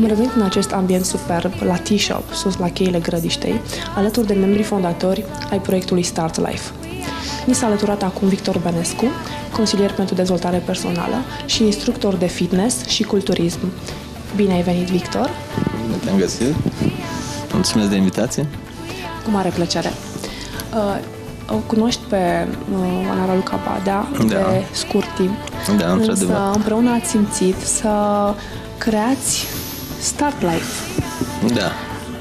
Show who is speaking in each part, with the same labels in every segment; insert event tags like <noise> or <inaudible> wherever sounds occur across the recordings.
Speaker 1: Am revenit în acest ambient superb la T-Shop, sus la cheile grădiștei, alături de membrii fondatori ai proiectului Start Life. Ni s-a alăturat acum Victor Benescu, consilier pentru dezvoltare personală și instructor de fitness și culturism. Bine ai venit, Victor!
Speaker 2: Bine te-am găsit! Mulțumesc de invitație!
Speaker 1: Cu mare plăcere! Uh, o cunoști pe uh, Ana Raluca Badea da. de scurt timp.
Speaker 2: Da, într-adevăr.
Speaker 1: Însă împreună ați simțit să creați Start Life.
Speaker 2: Da.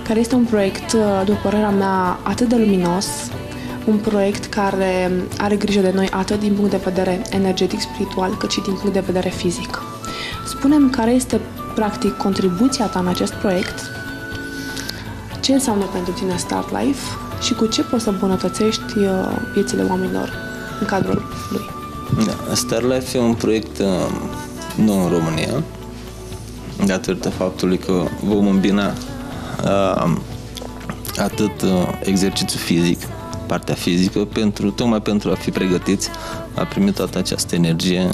Speaker 1: Care este un proiect, uh, după părerea mea, atât de luminos, un proiect care are grijă de noi atât din punct de vedere energetic, spiritual, cât și din punct de vedere fizic. Spunem care este, practic, contribuția ta în acest proiect, ce înseamnă pentru tine Start Life și cu ce poți să îmbunătățești uh, viețile oamenilor în cadrul lui.
Speaker 2: Da, Star Life e un proiect uh, nou în România, datorită faptului că vom îmbina uh, atât uh, exercițiu fizic, partea fizică, pentru, tocmai pentru a fi pregătiți a primi toată această energie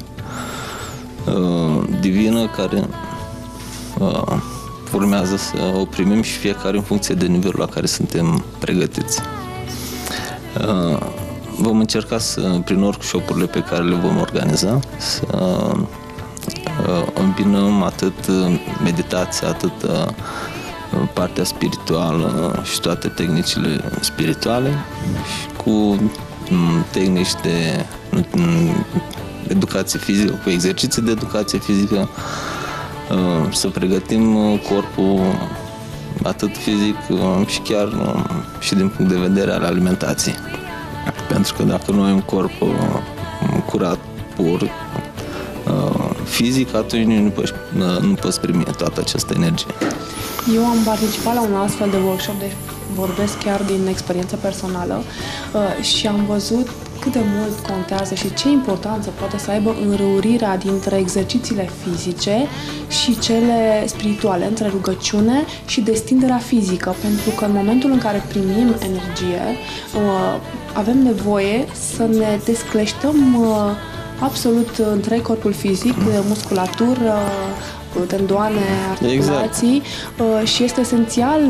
Speaker 2: uh, divină care uh, urmează să o primim și fiecare în funcție de nivelul la care suntem pregătiți. Uh, vom încerca să, prin workshop-urile pe care le vom organiza, să uh, îmbinăm atât meditația, atât uh, partea spirituală și toate tehnicile spirituale și cu mm, tehnici de mm, educație fizică, cu exerciții de educație fizică, Uh, să pregătim uh, corpul atât fizic uh, și chiar și din punct de vedere al alimentației. Pentru că dacă nu ai un corp curat, pur, fizic, atunci nu poți, nu poți primi toată această energie.
Speaker 1: Eu am participat la un astfel de workshop, deci vorbesc chiar din experiență personală și am văzut cât de mult contează și ce importanță poate să aibă înrăurirea dintre exercițiile fizice și cele spirituale, între rugăciune și destinderea fizică, pentru că în momentul în care primim energie, uh, avem nevoie să ne descleștăm uh, absolut întreg corpul fizic, musculatură, tendoane, articulații exact. și este esențial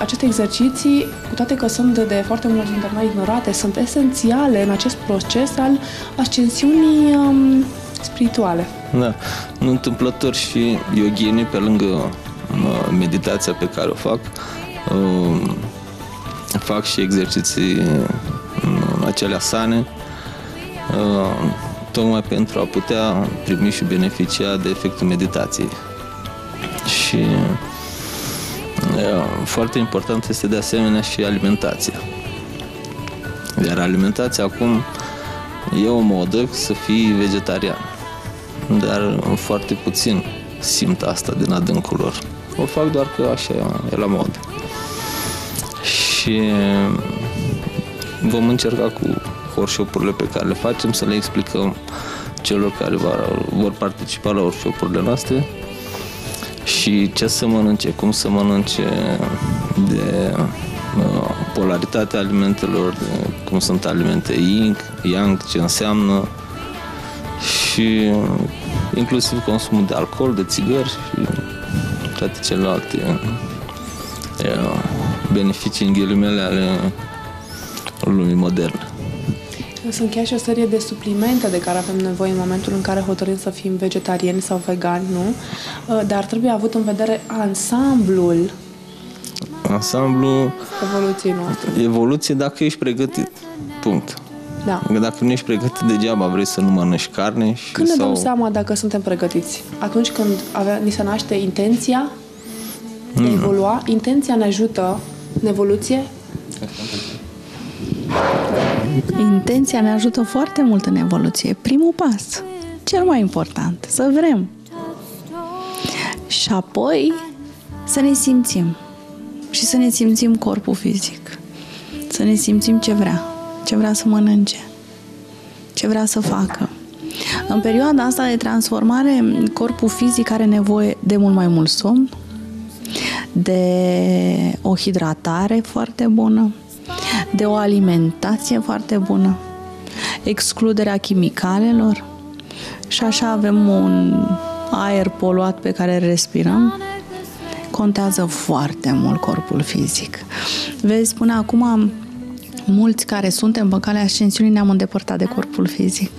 Speaker 1: aceste exerciții, cu toate că sunt de, de foarte mulți dintre noi ignorate, sunt esențiale în acest proces al ascensiunii um, spirituale.
Speaker 2: Da, nu întâmplător și yoghinii pe lângă uh, meditația pe care o fac, uh, fac și exerciții uh, acelea sane, uh, tocmai pentru a putea primi și beneficia de efectul meditației. Și foarte important este de asemenea și alimentația. Iar alimentația acum e o modă să fii vegetarian. Dar foarte puțin simt asta din adâncul lor. O fac doar că așa e la mod. Și vom încerca cu workshop-urile pe care le facem să le explicăm celor care vor participa la workshop-urile noastre și ce să mănânce, cum să mănânce, de uh, polaritatea alimentelor, de cum sunt alimente yin, yang, ce înseamnă și uh, inclusiv consumul de alcool, de țigări și toate celelalte uh, beneficii în ghilimele ale lumii moderne.
Speaker 1: Sunt chiar și o serie de suplimente de care avem nevoie în momentul în care hotărâm să fim vegetariani sau vegani, nu? Uh, dar trebuie avut în vedere ansamblul
Speaker 2: ansamblu
Speaker 1: evoluției noastre.
Speaker 2: Evoluție dacă ești pregătit. Punct.
Speaker 1: Da.
Speaker 2: Dacă nu ești pregătit degeaba vrei să nu mănânci carne și
Speaker 1: Când
Speaker 2: sau...
Speaker 1: ne dăm seama dacă suntem pregătiți? Atunci când avea, ni se naște intenția de a evolua, intenția ne ajută în evoluție
Speaker 3: Intenția ne ajută foarte mult în evoluție. Primul pas, cel mai important, să vrem. Și apoi să ne simțim. Și să ne simțim corpul fizic. Să ne simțim ce vrea. Ce vrea să mănânce. Ce vrea să facă. În perioada asta de transformare, corpul fizic are nevoie de mult mai mult somn, de o hidratare foarte bună, de o alimentație foarte bună, excluderea chimicalelor și așa avem un aer poluat pe care îl respirăm, contează foarte mult corpul fizic. Vezi, până acum mulți care suntem pe calea ascensiunii ne-am îndepărtat de corpul fizic.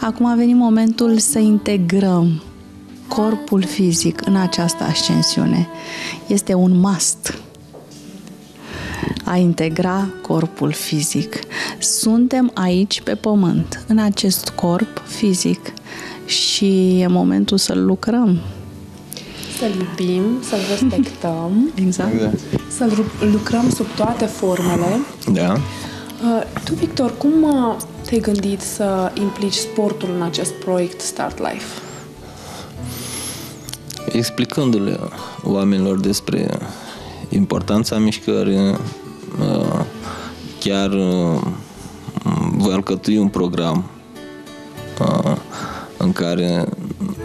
Speaker 3: Acum a venit momentul să integrăm corpul fizic în această ascensiune. Este un must a integra corpul fizic. Suntem aici pe pământ, în acest corp fizic și e momentul să-l lucrăm.
Speaker 1: Să-l iubim, să-l respectăm, <laughs>
Speaker 3: Exact.
Speaker 2: Exact.
Speaker 1: să-l lucrăm sub toate formele.
Speaker 2: Da.
Speaker 1: Uh, Tu, Victor, cum uh, te-ai gândit să implici sportul în acest proiect Start Life?
Speaker 2: explicându-le oamenilor despre importanța mișcării, uh, chiar uh, voi alcătui un program uh, în care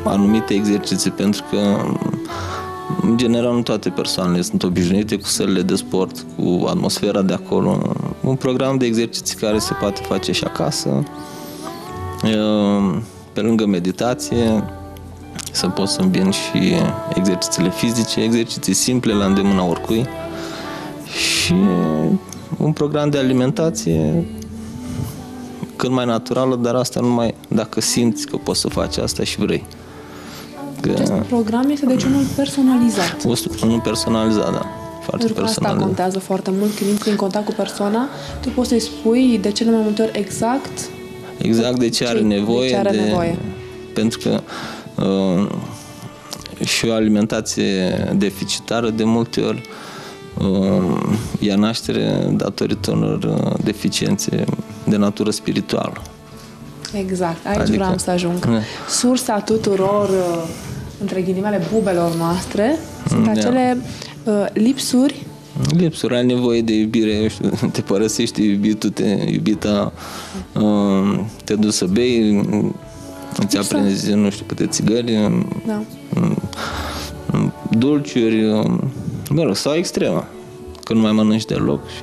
Speaker 2: anumite exerciții, pentru că în general nu toate persoanele sunt obișnuite cu sălile de sport, cu atmosfera de acolo, un program de exerciții care se poate face și acasă, pe lângă meditație, să pot să îmbin și exercițiile fizice, exerciții simple la îndemâna oricui și un program de alimentație cât mai naturală, dar asta numai dacă simți că poți să faci asta și vrei.
Speaker 1: Acest program este deci unul personalizat.
Speaker 2: Unul personalizat, da. Foarte
Speaker 1: Pentru că asta
Speaker 2: personalizat.
Speaker 1: contează foarte mult. Când intri în contact cu persoana, tu poți să-i spui de cele mai multe ori exact
Speaker 2: Exact de ce are
Speaker 1: Ce- de
Speaker 2: nevoie.
Speaker 1: ce are nevoie.
Speaker 2: Pentru că uh, și o alimentație deficitară de multe ori uh, ia naștere datorită unor uh, deficiențe de natură spirituală.
Speaker 1: Exact, aici
Speaker 2: Adică-
Speaker 1: vreau să ajung.
Speaker 2: Da.
Speaker 1: Sursa tuturor, uh, între ghilimele, bubelor noastre sunt
Speaker 2: Da.
Speaker 1: acele uh, lipsuri
Speaker 2: Lipsuri, ai nevoie de iubire, eu știu, <laughs> te părăsește iubitul, te, iubita, uh, te duci să bei, îți
Speaker 1: Lipsa.
Speaker 2: aprinzi, nu știu, câte țigări,
Speaker 1: da.
Speaker 2: dulciuri, mă rog, sau extremă, că nu mai mănânci deloc și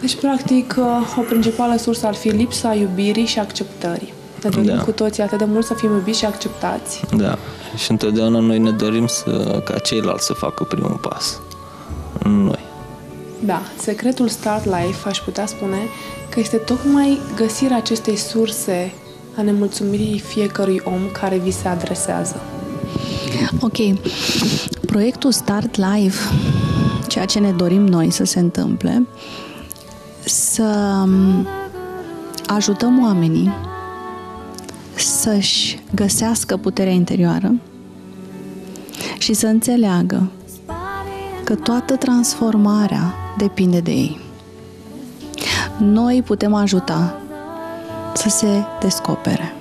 Speaker 1: Deci, practic, uh, o principală sursă ar fi lipsa iubirii și acceptării. Ne dorim
Speaker 2: Da.
Speaker 1: cu toții atât de mult să fim iubiți și acceptați.
Speaker 2: Da. Și întotdeauna noi ne dorim să, ca ceilalți să facă primul pas. Nu noi.
Speaker 1: Da, secretul Start Life, aș putea spune, că este tocmai găsirea acestei surse a nemulțumirii fiecărui om care vi se adresează.
Speaker 3: Ok. Proiectul Start Live, ceea ce ne dorim noi să se întâmple, să um, ajutăm oamenii să-și găsească puterea interioară și să înțeleagă că toată transformarea depinde de ei. Noi putem ajuta să se descopere.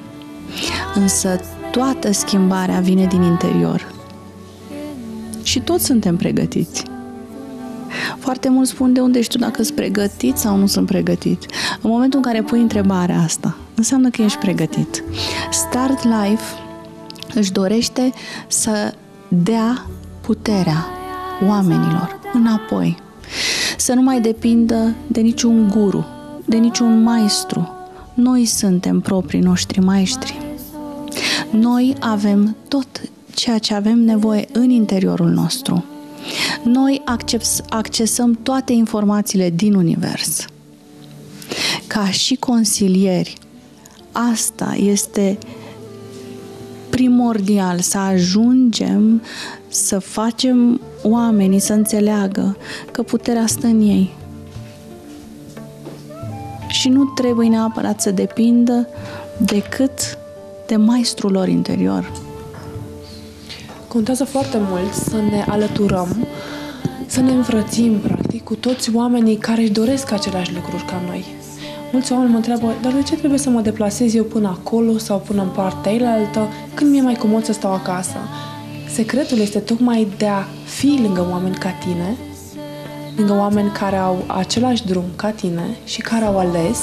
Speaker 3: Însă toată schimbarea vine din interior. Și toți suntem pregătiți. Foarte mulți spun de unde știu dacă sunt pregătit sau nu sunt pregătit. În momentul în care pui întrebarea asta, înseamnă că ești pregătit. Start Life își dorește să dea puterea oamenilor înapoi. Să nu mai depindă de niciun guru, de niciun maestru. Noi suntem proprii noștri maestri. Noi avem tot ceea ce avem nevoie în interiorul nostru. Noi acces- accesăm toate informațiile din univers. Ca și consilieri, asta este primordial să ajungem să facem oamenii să înțeleagă că puterea stă în ei. Și nu trebuie neapărat să depindă decât de maestrul lor interior.
Speaker 1: Contează foarte mult să ne alăturăm, să ne înfrățim, practic, cu toți oamenii care își doresc aceleași lucruri ca noi. Mulți oameni mă întreabă, dar de ce trebuie să mă deplasez eu până acolo sau până în partea ailaltă, când mi-e mai comod să stau acasă? Secretul este tocmai de a fi lângă oameni ca tine, lângă oameni care au același drum ca tine și care au ales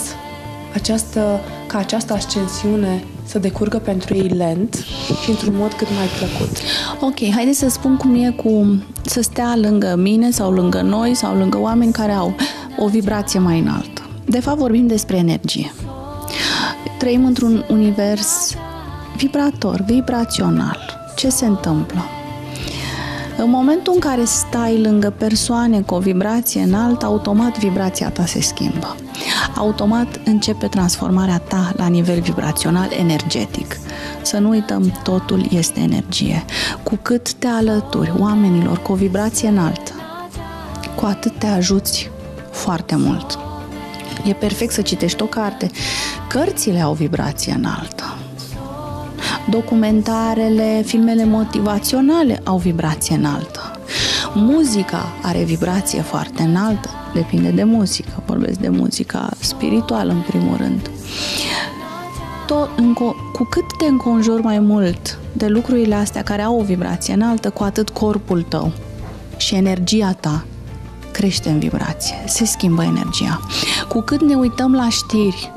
Speaker 1: această, ca această ascensiune să decurgă pentru ei lent și într-un mod cât mai plăcut.
Speaker 3: Ok, haideți să spun cum e cu să stea lângă mine sau lângă noi sau lângă oameni care au o vibrație mai înaltă. De fapt, vorbim despre energie. Trăim într-un univers vibrator, vibrațional. Ce se întâmplă? În momentul în care stai lângă persoane cu o vibrație înaltă, automat vibrația ta se schimbă. Automat începe transformarea ta la nivel vibrațional energetic. Să nu uităm, totul este energie. Cu cât te alături oamenilor cu o vibrație înaltă, cu atât te ajuți foarte mult. E perfect să citești o carte. Cărțile au vibrație înaltă. Documentarele, filmele motivaționale au vibrație înaltă. Muzica are vibrație foarte înaltă, depinde de muzică, vorbesc de muzica spirituală în primul rând. Tot, cu cât te înconjori mai mult de lucrurile astea care au o vibrație înaltă, cu atât corpul tău și energia ta crește în vibrație, se schimbă energia. Cu cât ne uităm la știri,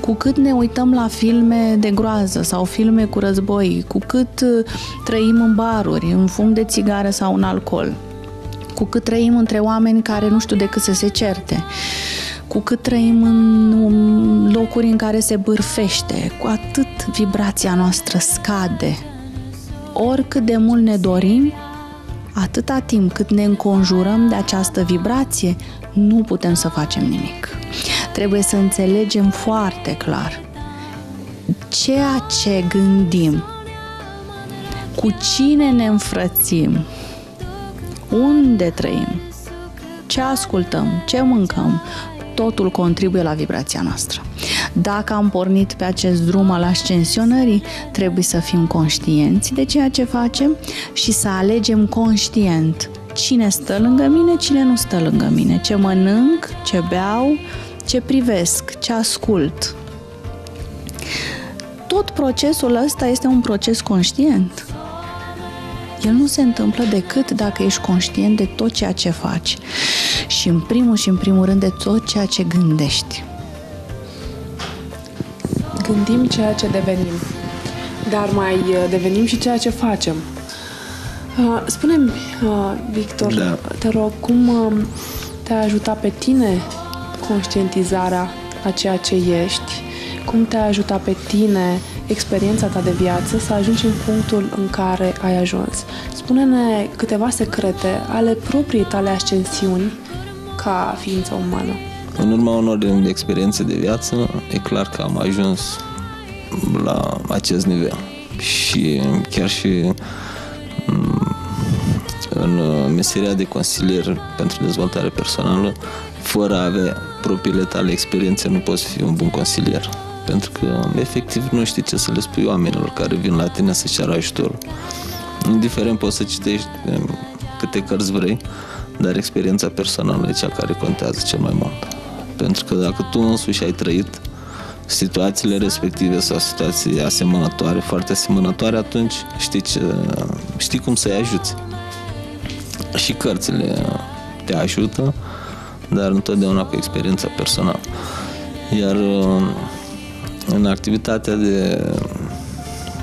Speaker 3: cu cât ne uităm la filme de groază sau filme cu război, cu cât uh, trăim în baruri, în fum de țigară sau în alcool, cu cât trăim între oameni care nu știu decât să se certe, cu cât trăim în locuri în care se bârfește, cu atât vibrația noastră scade. Oricât de mult ne dorim, atâta timp cât ne înconjurăm de această vibrație, nu putem să facem nimic. Trebuie să înțelegem foarte clar ceea ce gândim, cu cine ne înfrățim, unde trăim, ce ascultăm, ce mâncăm, totul contribuie la vibrația noastră. Dacă am pornit pe acest drum al ascensionării, trebuie să fim conștienți de ceea ce facem și să alegem conștient cine stă lângă mine, cine nu stă lângă mine, ce mănânc, ce beau, ce privesc, ce ascult. Tot procesul ăsta este un proces conștient. El nu se întâmplă decât dacă ești conștient de tot ceea ce faci și în primul și în primul rând de tot ceea ce gândești.
Speaker 1: Gândim ceea ce devenim, dar mai uh, devenim și ceea ce facem. Uh, spune-mi, uh, Victor, da. te rog, cum te-a ajutat pe tine conștientizarea a ceea ce ești, cum te-a ajutat pe tine experiența ta de viață să ajungi în punctul în care ai ajuns. Spune-ne câteva secrete ale propriei tale ascensiuni ca ființă umană.
Speaker 2: În urma unor experiențe de viață, e clar că am ajuns la acest nivel. Și chiar și mm, în meseria de consilier pentru dezvoltare personală, fără a avea propriile tale experiențe, nu poți fi un bun consilier. Pentru că, efectiv, nu știi ce să le spui oamenilor care vin la tine să-și ceară ajutor. Indiferent poți să citești um, câte cărți vrei, dar experiența personală e cea care contează cel mai mult. Pentru că dacă tu însuși ai trăit situațiile respective sau situații asemănătoare, foarte asemănătoare, atunci știi, ce, știi cum să-i ajuți. Și cărțile te ajută, dar întotdeauna cu experiența personală. Iar um, în activitatea de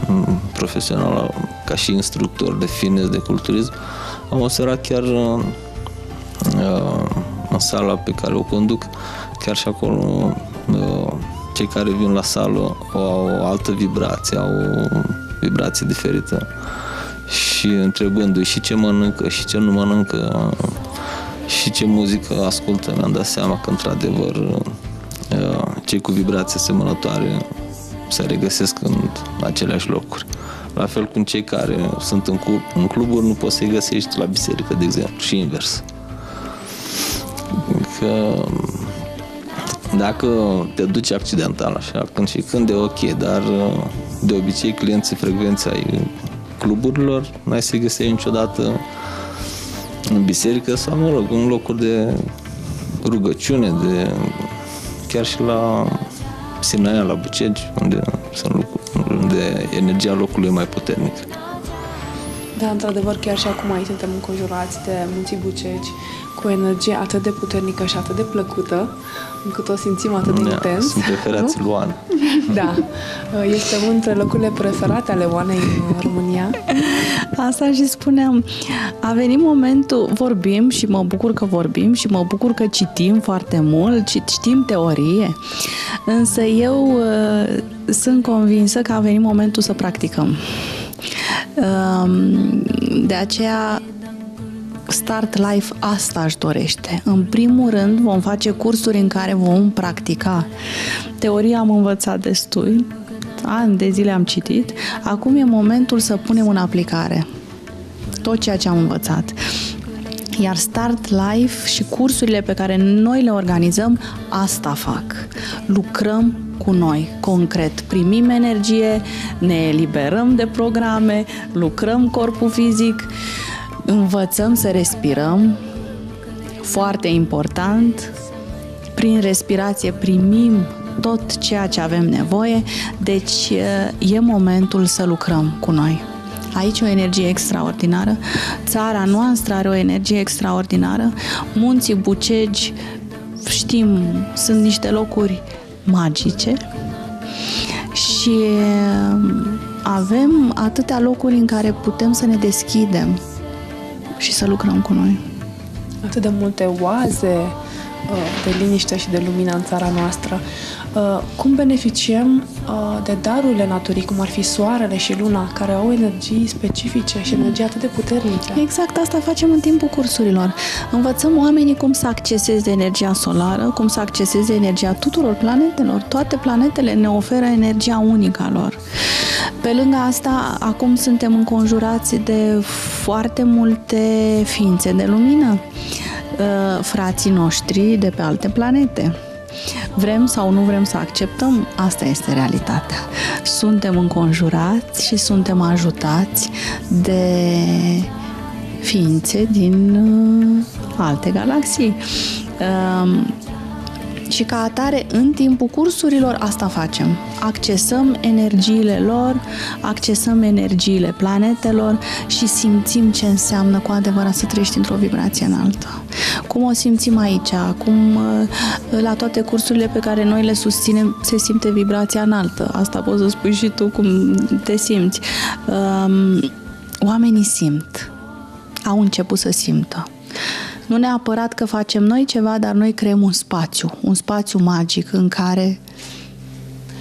Speaker 2: um, profesională ca și instructor de fitness, de culturism, am observat chiar uh, în sala pe care o conduc, chiar și acolo uh, cei care vin la sală au o altă vibrație, au o vibrație diferită și întrebându-i și ce mănâncă și ce nu mănâncă și ce muzică ascultă, mi-am dat seama că într-adevăr uh, cei cu vibrații asemănătoare se regăsesc în aceleași locuri. La fel cum cei care sunt în, club, în cluburi nu poți să-i găsești la biserică, de exemplu, și invers. Că dacă te duci accidental așa, când și când e ok, dar uh, de obicei clienții frecvenți ai cluburilor, n-ai să-i găsești niciodată în biserică sau, mă rog, în locuri de rugăciune, de chiar și la Sinaia, la Bucegi, unde sunt locuri, unde energia locului e mai puternică.
Speaker 1: Da, într-adevăr, chiar și acum aici suntem înconjurați de munții Bucegi, cu o energie atât de puternică și atât de plăcută, încât o simțim atât de da, intens.
Speaker 2: Sunt preferați Luana. <laughs>
Speaker 1: da. Este unul dintre locurile preferate ale Oanei în România.
Speaker 3: Asta și spuneam. A venit momentul, vorbim și mă bucur că vorbim și mă bucur că citim foarte mult și știm teorie. Însă eu uh, sunt convinsă că a venit momentul să practicăm. Um, de aceea Start Life asta își dorește. În primul rând vom face cursuri în care vom practica. Teoria am învățat destul, ani de zile am citit, acum e momentul să punem în aplicare tot ceea ce am învățat. Iar Start Life și cursurile pe care noi le organizăm, asta fac. Lucrăm cu noi, concret. Primim energie, ne eliberăm de programe, lucrăm corpul fizic, învățăm să respirăm, foarte important, prin respirație primim tot ceea ce avem nevoie, deci e momentul să lucrăm cu noi. Aici o energie extraordinară, țara noastră are o energie extraordinară, munții Bucegi, știm, sunt niște locuri magice și avem atâtea locuri în care putem să ne deschidem și să lucrăm cu noi.
Speaker 1: Atât de multe oaze uh, de liniște și de lumină în țara noastră. Uh, cum beneficiem uh, de darurile naturii, cum ar fi soarele și luna, care au energii specifice și energii atât de puternice?
Speaker 3: Exact asta facem în timpul cursurilor. Învățăm oamenii cum să acceseze energia solară, cum să acceseze energia tuturor planetelor. Toate planetele ne oferă energia unică a lor. Pe lângă asta, acum suntem înconjurați de foarte multe ființe de lumină, uh, frații noștri de pe alte planete. Vrem sau nu vrem să acceptăm, asta este realitatea. Suntem înconjurați și suntem ajutați de ființe din uh, alte galaxii. Um, și ca atare, în timpul cursurilor, asta facem. Accesăm energiile lor, accesăm energiile planetelor și simțim ce înseamnă cu adevărat să trăiești într-o vibrație înaltă. Cum o simțim aici, cum uh, la toate cursurile pe care noi le susținem se simte vibrația înaltă. Asta poți să spui și tu cum te simți. Um, oamenii simt. Au început să simtă. Nu neapărat că facem noi ceva, dar noi creăm un spațiu, un spațiu magic în care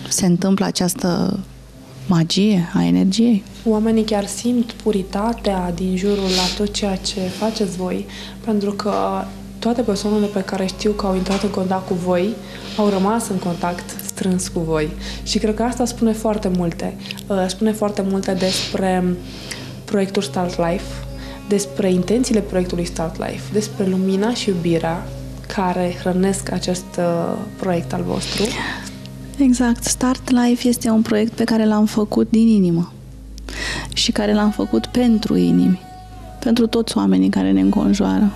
Speaker 3: se întâmplă această magie a energiei.
Speaker 1: Oamenii chiar simt puritatea din jurul la tot ceea ce faceți voi, pentru că toate persoanele pe care știu că au intrat în contact cu voi au rămas în contact strâns cu voi. Și cred că asta spune foarte multe. Uh, spune foarte multe despre proiectul Start Life, despre intențiile proiectului Start Life, despre lumina și iubirea care hrănesc acest uh, proiect al vostru.
Speaker 3: Exact. Start Life este un proiect pe care l-am făcut din inimă și care l-am făcut pentru inimi, pentru toți oamenii care ne înconjoară.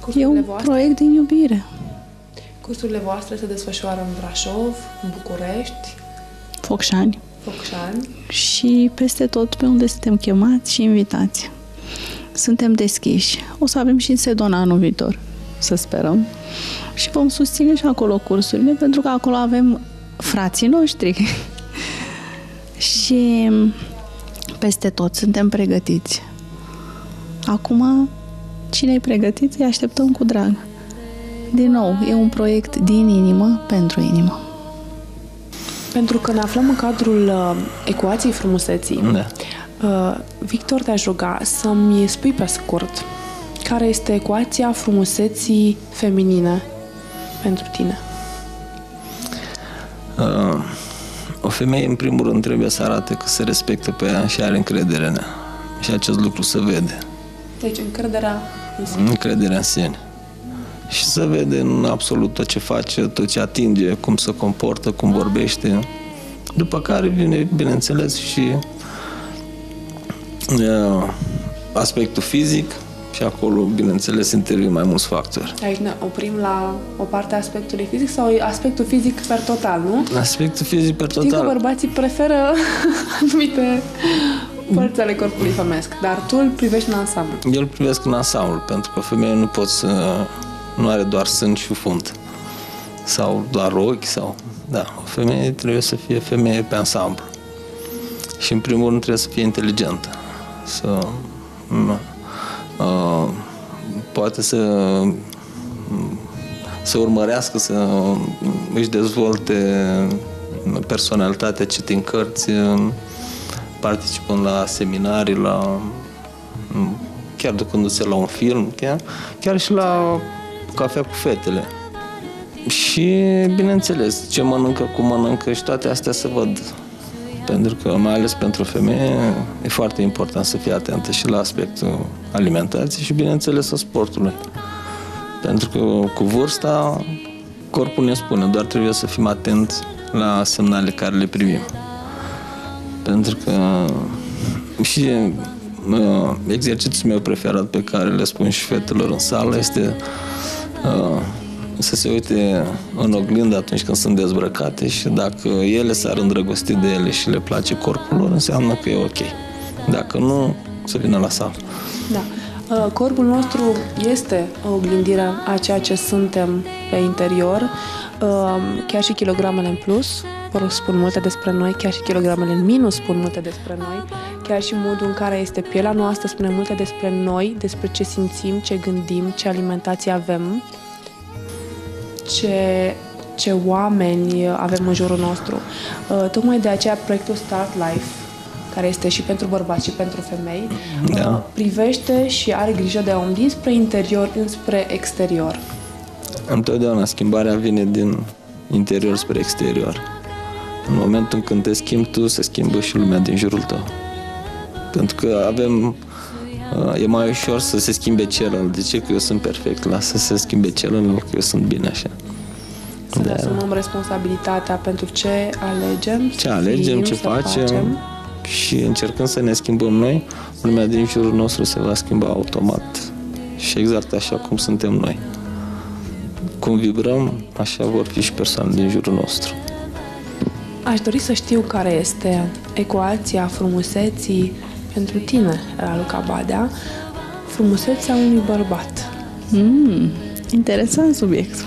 Speaker 3: Cursurile e un voastre? proiect din iubire.
Speaker 1: Cursurile voastre se desfășoară în Brașov, în București,
Speaker 3: Focșani.
Speaker 1: Focșani.
Speaker 3: Și peste tot pe unde suntem chemați și invitați suntem deschiși. O să avem și în Sedona anul viitor, să sperăm. Și vom susține și acolo cursurile, pentru că acolo avem frații noștri. <laughs> și peste tot suntem pregătiți. Acum, cine e pregătit, îi așteptăm cu drag. Din nou, e un proiect din inimă pentru inimă.
Speaker 1: Pentru că ne aflăm în cadrul uh, ecuației frumuseții. Da. Uh, Victor, te-aș ruga să-mi spui pe scurt care este ecuația frumuseții feminine pentru tine.
Speaker 2: Uh, o femeie, în primul rând, trebuie să arate că se respectă pe ea și are încredere în ea. Și acest lucru se vede.
Speaker 1: Deci încrederea în sine.
Speaker 2: Încrederea în sine. Și se vede în absolut tot ce face, tot ce atinge, cum se comportă, cum vorbește. După care vine, bineînțeles, și aspectul fizic și acolo, bineînțeles, intervin mai mulți factori.
Speaker 1: Aici ne oprim la o parte a aspectului fizic sau aspectul fizic per total, nu?
Speaker 2: Aspectul fizic per total.
Speaker 1: Știi că bărbații preferă <laughs> anumite părți ale corpului femesc, dar tu îl privești în ansamblu.
Speaker 2: Eu îl privesc în ansamblu, pentru că femeia nu pot să... nu are doar sân și fund. Sau doar ochi, sau... Da, o femeie trebuie să fie femeie pe ansamblu. Și în primul rând trebuie să fie inteligentă să uh, poate să să urmărească să își dezvolte personalitatea citind cărți participând la seminarii, la chiar ducându-se la un film, chiar, chiar și la cafea cu fetele. Și, bineînțeles, ce mănâncă, cum mănâncă și toate astea se văd. Pentru că, mai ales pentru femeie, e foarte important să fie atentă și la aspectul alimentației și, bineînțeles, a sportului. Pentru că cu vârsta, corpul ne spune, doar trebuie să fim atenți la semnale care le privim. Pentru că și uh, exercițiul meu preferat pe care le spun și fetelor în sală este uh, să se uite în oglindă atunci când sunt dezbrăcate și dacă ele s-ar îndrăgosti de ele și le place corpul lor, înseamnă că e ok. Dacă nu, să vină la sală.
Speaker 1: Da. Uh, corpul nostru este o oglindire a ceea ce suntem pe interior, uh, chiar și kilogramele în plus spun multe despre noi, chiar și kilogramele în minus spun multe despre noi, chiar și modul în care este pielea noastră spune multe despre noi, despre ce simțim, ce gândim, ce alimentație avem ce, ce oameni avem în jurul nostru. Uh, tocmai de aceea proiectul Start Life, care este și pentru bărbați și pentru femei, da. Uh, privește și are grijă de om dinspre interior înspre exterior.
Speaker 2: Întotdeauna schimbarea vine din interior spre exterior. În momentul când te schimbi tu, se schimbă și lumea din jurul tău. Pentru că avem Uh, e mai ușor să se schimbe celălalt. De ce? Că eu sunt perfect. Lasă să se schimbe celălalt, că eu sunt bine așa.
Speaker 1: Să ne asumăm responsabilitatea pentru ce alegem,
Speaker 2: ce alegem, ce facem, facem și încercând să ne schimbăm noi, lumea din jurul nostru se va schimba automat și exact așa cum suntem noi. Cum vibrăm, așa vor fi și persoane din jurul nostru.
Speaker 1: Aș dori să știu care este ecuația frumuseții pentru tine, Raluca Badea, frumusețea unui bărbat.
Speaker 3: Mm, interesant subiect.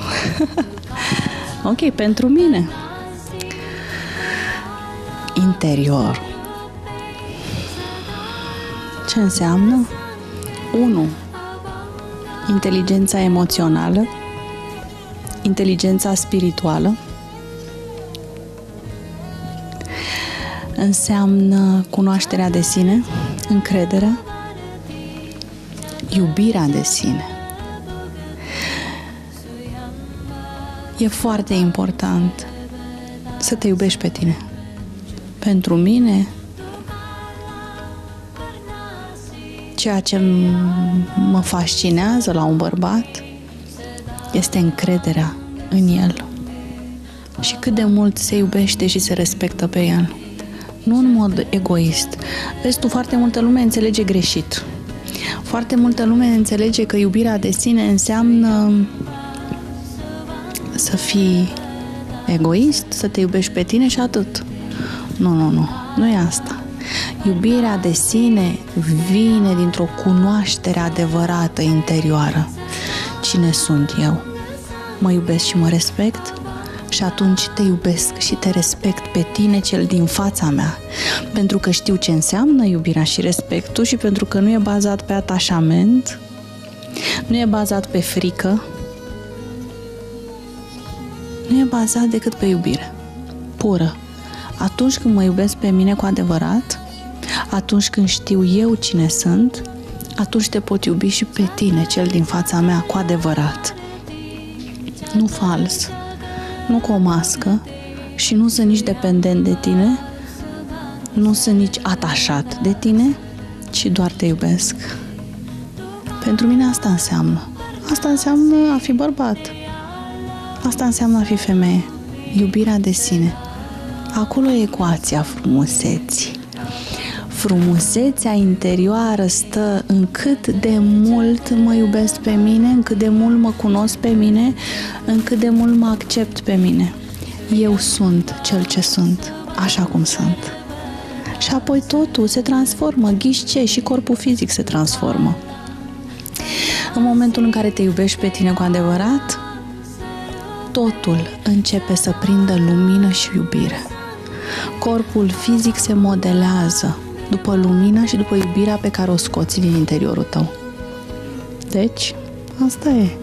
Speaker 3: <laughs> ok, pentru mine. Interior. Ce înseamnă? 1. Inteligența emoțională, inteligența spirituală, înseamnă cunoașterea de sine, încrederea, iubirea de sine. E foarte important să te iubești pe tine. Pentru mine, ceea ce mă fascinează la un bărbat este încrederea în el și cât de mult se iubește și se respectă pe el nu în mod egoist. Vezi, tu foarte multă lume înțelege greșit. Foarte multă lume înțelege că iubirea de sine înseamnă să fii egoist, să te iubești pe tine și atât. Nu, nu, nu. Nu e asta. Iubirea de sine vine dintr-o cunoaștere adevărată interioară. Cine sunt eu? Mă iubesc și mă respect? Și atunci te iubesc și te respect pe tine cel din fața mea, pentru că știu ce înseamnă iubirea și respectul și pentru că nu e bazat pe atașament, nu e bazat pe frică, nu e bazat decât pe iubire, pură. Atunci când mă iubesc pe mine cu adevărat, atunci când știu eu cine sunt, atunci te pot iubi și pe tine, cel din fața mea, cu adevărat. Nu fals nu cu o mască și nu sunt nici dependent de tine, nu sunt nici atașat de tine, ci doar te iubesc. Pentru mine asta înseamnă. Asta înseamnă a fi bărbat. Asta înseamnă a fi femeie. Iubirea de sine. Acolo e ecuația frumuseții. Frumusețea interioară stă în cât de mult mă iubesc pe mine, în cât de mult mă cunosc pe mine, în cât de mult mă accept pe mine. Eu sunt cel ce sunt, așa cum sunt. Și apoi totul se transformă, ghiși ce, și corpul fizic se transformă. În momentul în care te iubești pe tine cu adevărat, totul începe să prindă lumină și iubire. Corpul fizic se modelează, după lumina și după iubirea pe care o scoți din interiorul tău. Deci, asta e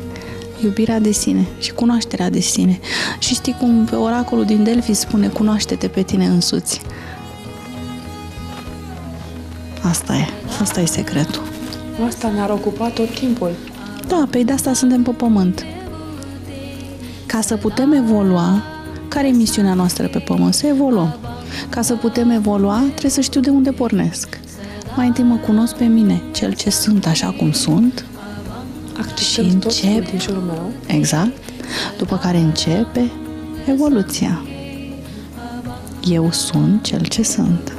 Speaker 3: iubirea de sine și cunoașterea de sine. Și știi cum pe oracolul din Delphi spune cunoaște-te pe tine însuți. Asta e. Asta e secretul.
Speaker 1: Asta ne-ar ocupa tot timpul.
Speaker 3: Da, pe de asta suntem pe pământ. Ca să putem evolua, care e misiunea noastră pe pământ? Să evoluăm. Ca să putem evolua, trebuie să știu de unde pornesc. Mai întâi mă cunosc pe mine, cel ce sunt așa cum sunt,
Speaker 1: Acceptăm
Speaker 3: Și
Speaker 1: tot
Speaker 3: încep.
Speaker 1: din jurul meu.
Speaker 3: exact, după care începe evoluția. Eu sunt cel ce sunt.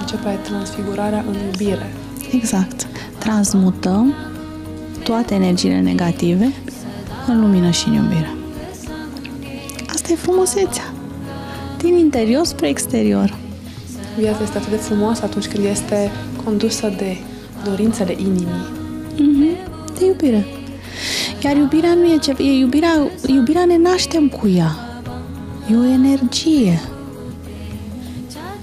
Speaker 1: Începe transfigurarea în iubire.
Speaker 3: Exact. Transmutăm toate energiile negative în lumină și în iubire. Asta e frumusețea. Din interior spre exterior.
Speaker 1: Viața este atât de frumoasă atunci când este condusă de dorințele inimii.
Speaker 3: Mhm. De iubire. Iar iubirea nu e ce... E iubirea, iubirea ne naștem cu ea. E o energie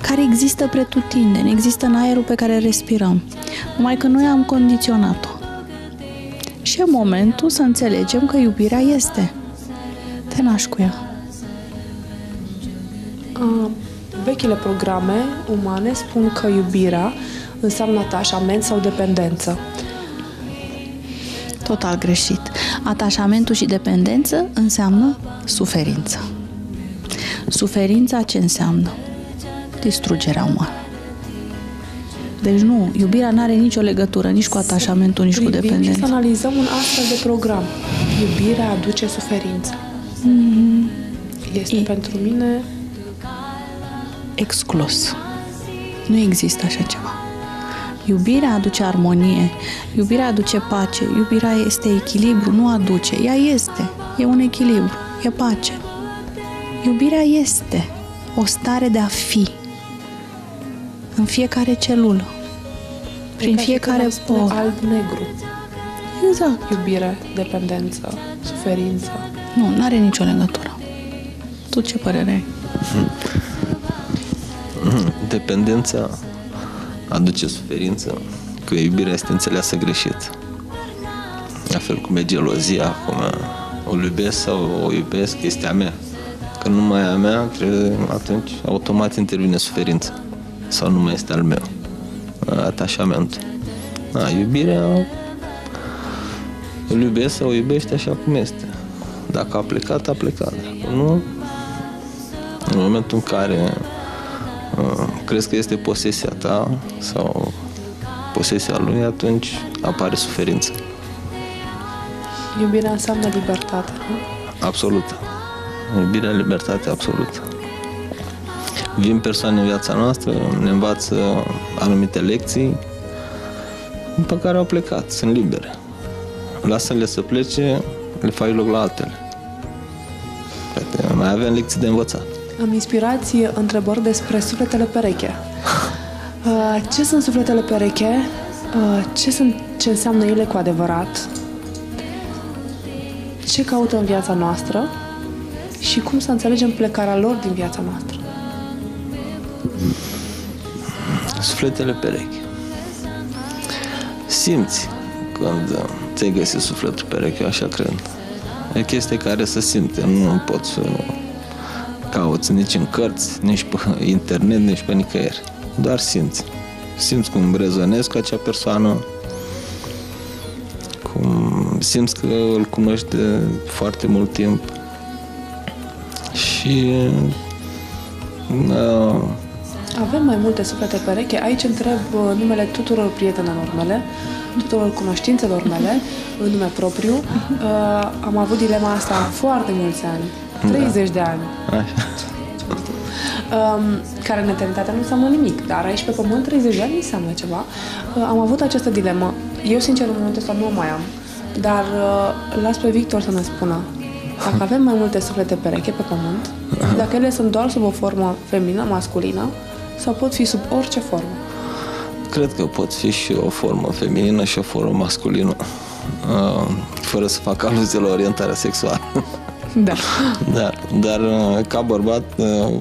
Speaker 3: care există pretutindeni, există în aerul pe care respirăm. Numai că noi am condiționat-o. Și e momentul să înțelegem că iubirea este. Te naști cu ea.
Speaker 1: A, vechile programe umane spun că iubirea înseamnă atașament sau dependență.
Speaker 3: Total greșit. Atașamentul și dependență înseamnă suferință. Suferința ce înseamnă? Distrugerea umană. Deci nu, iubirea nu are nicio legătură nici cu atașamentul, nici cu
Speaker 1: Privim și să
Speaker 3: dependența.
Speaker 1: analizăm un astfel de program. Iubirea aduce suferință. Este
Speaker 3: E-
Speaker 1: pentru mine
Speaker 3: Exclus. Nu există așa ceva. Iubirea aduce armonie, iubirea aduce pace, iubirea este echilibru, nu aduce. Ea este, e un echilibru, e pace. Iubirea este o stare de a fi în fiecare celulă, prin
Speaker 1: ca și
Speaker 3: fiecare
Speaker 1: când am spune
Speaker 3: por.
Speaker 1: alb-negru.
Speaker 3: Exact.
Speaker 1: Iubire, dependență, suferință.
Speaker 3: Nu, nu are nicio legătură. Tu ce părere ai? <laughs> <laughs>
Speaker 2: Dependența aduce suferință, că iubirea este înțeleasă greșit. La fel cum e gelozia, cum o iubesc sau o iubesc, este a mea. Că nu mai e a mea, trebuie, atunci automat intervine suferința. Sau nu mai este al meu. Atașamentul. A, iubirea îl iubesc sau o iubește așa cum este. Dacă a plecat, a plecat. Dacă nu, în momentul în care uh, crezi că este posesia ta sau posesia lui, atunci apare suferință.
Speaker 1: Iubirea înseamnă libertate, nu?
Speaker 2: Absolută. Iubirea, libertate absolută. Vin persoane în viața noastră, ne învață anumite lecții, după care au plecat, sunt libere. Lasă-le să plece, le faci loc la altele. Poate mai avem lecții de învățat.
Speaker 1: Am inspirații întrebări despre sufletele pereche. <laughs> Uh, Ce sunt sufletele pereche? Uh, Ce, sunt, ce înseamnă ele cu adevărat? Ce caută în viața noastră? Și cum să înțelegem plecarea lor din viața noastră?
Speaker 2: Sufletele perechi. Simți când uh, ți-ai găsit sufletul pereche, eu așa cred. E chestie care să simte, nu poți să cauți nici în cărți, nici pe internet, nici pe nicăieri. Doar simți. Simți cum rezonezi cu acea persoană, cum simți că îl cunoști de foarte mult timp și uh,
Speaker 1: Avem mai multe suflete pereche. Aici întreb uh, numele tuturor prietenelor mele, tuturor cunoștințelor mele, în nume propriu. Uh, am avut dilema asta foarte mulți ani. 30 de ani.
Speaker 2: așa.
Speaker 1: um, care în eternitatea nu înseamnă nimic, dar aici pe pământ 30 de ani înseamnă ceva. Uh, am avut această dilemă. Eu, sincer, în momentul ăsta nu o mai am, dar uh, las pe Victor să ne spună dacă <laughs> avem mai multe suflete pereche pe pământ, dacă ele sunt doar sub o formă feminină, masculină, sau pot fi sub orice formă.
Speaker 2: Cred că pot fi și o formă feminină și o formă masculină, uh, fără să fac aluzie la orientarea sexuală. <laughs>
Speaker 1: Da. <laughs>
Speaker 2: Dar, dar uh, ca bărbat uh,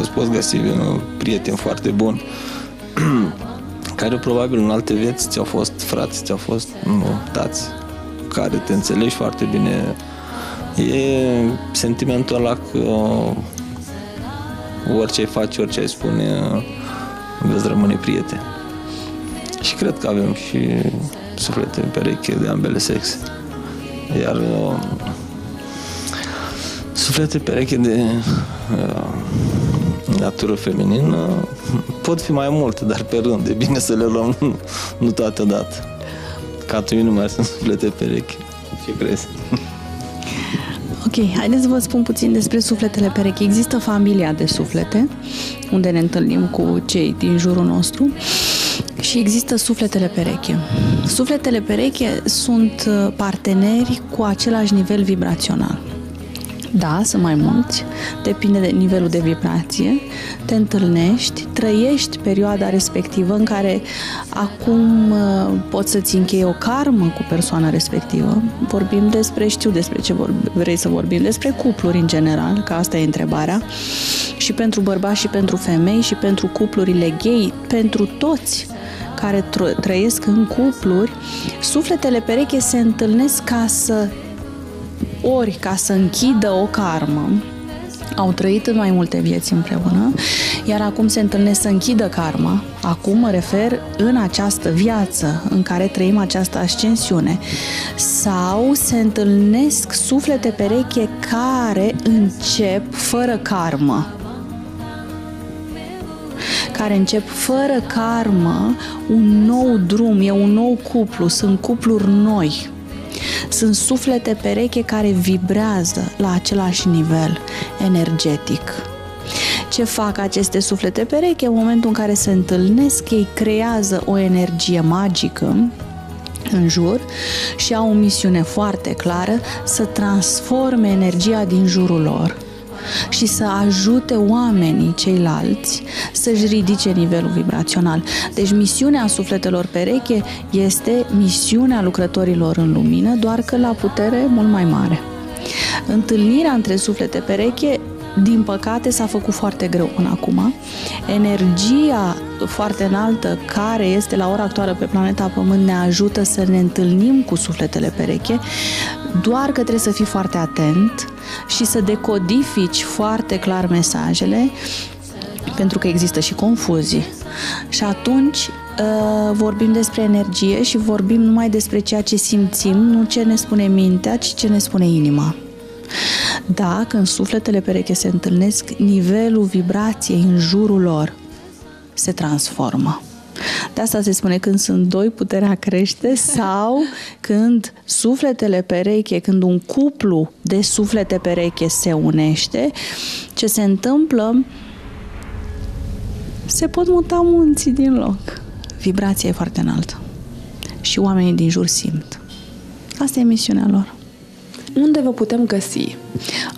Speaker 2: îți poți găsi un prieten foarte bun <clears throat> care probabil în alte vieți ți-au fost frați, ți-au fost nu, tați, care te înțelegi foarte bine. E sentimentul ăla că orice ai face, orice ai spune, veți rămâne prieteni. Și cred că avem și suflete pereche de ambele sexe. Iar uh, suflete pereche de uh, natură feminină pot fi mai multe, dar pe rând. E bine să le luăm nu, nu toate odată. Ca tu nu mai sunt suflete pereche. Ce crezi?
Speaker 3: Ok, haideți să vă spun puțin despre sufletele pereche. Există familia de suflete, unde ne întâlnim cu cei din jurul nostru și există sufletele pereche. Sufletele pereche sunt uh, parteneri cu același nivel vibrațional. Da, sunt mai mulți, depinde de nivelul de vibrație, te întâlnești, trăiești perioada respectivă în care acum uh, poți să-ți încheie o karmă cu persoana respectivă. Vorbim despre, știu despre ce vrei să vorbim, despre cupluri în general, că asta e întrebarea, și pentru bărbați și pentru femei și pentru cuplurile gay, pentru toți care trăiesc în cupluri, sufletele pereche se întâlnesc ca să ori ca să închidă o karmă, au trăit în mai multe vieți împreună, iar acum se întâlnesc să închidă karma. Acum mă refer în această viață în care trăim această ascensiune. Sau se întâlnesc suflete pereche care încep fără karmă care încep fără karmă un nou drum, e un nou cuplu, sunt cupluri noi sunt suflete pereche care vibrează la același nivel energetic. Ce fac aceste suflete pereche? În momentul în care se întâlnesc, ei creează o energie magică în jur și au o misiune foarte clară să transforme energia din jurul lor și să ajute oamenii ceilalți să-și ridice nivelul vibrațional. Deci misiunea sufletelor pereche este misiunea lucrătorilor în lumină, doar că la putere mult mai mare. Întâlnirea între suflete pereche din păcate s-a făcut foarte greu până acum. Energia foarte înaltă care este la ora actuală pe planeta Pământ ne ajută să ne întâlnim cu sufletele pereche, doar că trebuie să fii foarte atent și să decodifici foarte clar mesajele, pentru că există și confuzii. Și atunci uh, vorbim despre energie și vorbim numai despre ceea ce simțim, nu ce ne spune mintea, ci ce ne spune inima. Da, când sufletele pereche se întâlnesc, nivelul vibrației în jurul lor se transformă. De asta se spune când sunt doi, puterea crește sau când sufletele pereche, când un cuplu de suflete pereche se unește, ce se întâmplă? Se pot muta munții din loc. Vibrația e foarte înaltă. Și oamenii din jur simt. Asta e misiunea lor.
Speaker 1: Unde vă putem găsi?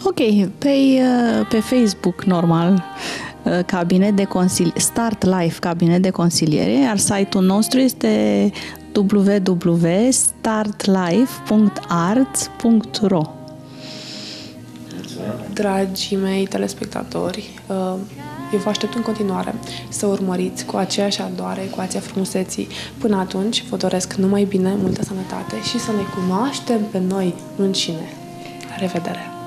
Speaker 3: Ok, pe, uh, pe Facebook normal, uh, cabinet de consili- Start Life cabinet de consiliere, iar site-ul nostru este www.startlife.arts.ro
Speaker 1: Dragii mei telespectatori, uh, eu vă aștept în continuare să urmăriți cu aceeași ardoare, cu aceea frumuseții. Până atunci, vă doresc numai bine, multă sănătate și să ne cunoaștem pe noi înșine. La revedere!